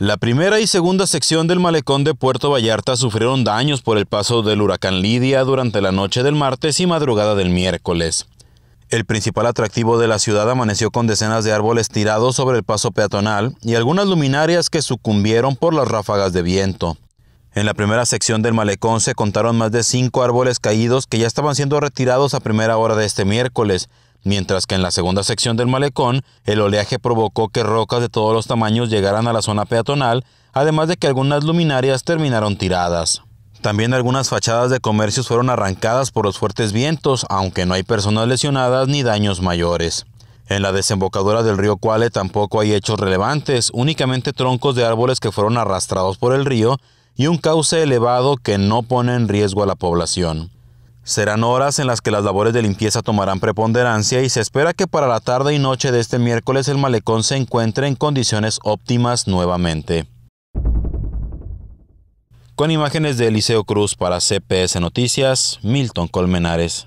La primera y segunda sección del malecón de Puerto Vallarta sufrieron daños por el paso del huracán Lidia durante la noche del martes y madrugada del miércoles. El principal atractivo de la ciudad amaneció con decenas de árboles tirados sobre el paso peatonal y algunas luminarias que sucumbieron por las ráfagas de viento. En la primera sección del malecón se contaron más de cinco árboles caídos que ya estaban siendo retirados a primera hora de este miércoles, mientras que en la segunda sección del malecón el oleaje provocó que rocas de todos los tamaños llegaran a la zona peatonal, además de que algunas luminarias terminaron tiradas. También algunas fachadas de comercios fueron arrancadas por los fuertes vientos, aunque no hay personas lesionadas ni daños mayores. En la desembocadura del río Cuale tampoco hay hechos relevantes, únicamente troncos de árboles que fueron arrastrados por el río y un cauce elevado que no pone en riesgo a la población. Serán horas en las que las labores de limpieza tomarán preponderancia y se espera que para la tarde y noche de este miércoles el malecón se encuentre en condiciones óptimas nuevamente. Con imágenes de Eliseo Cruz para CPS Noticias, Milton Colmenares.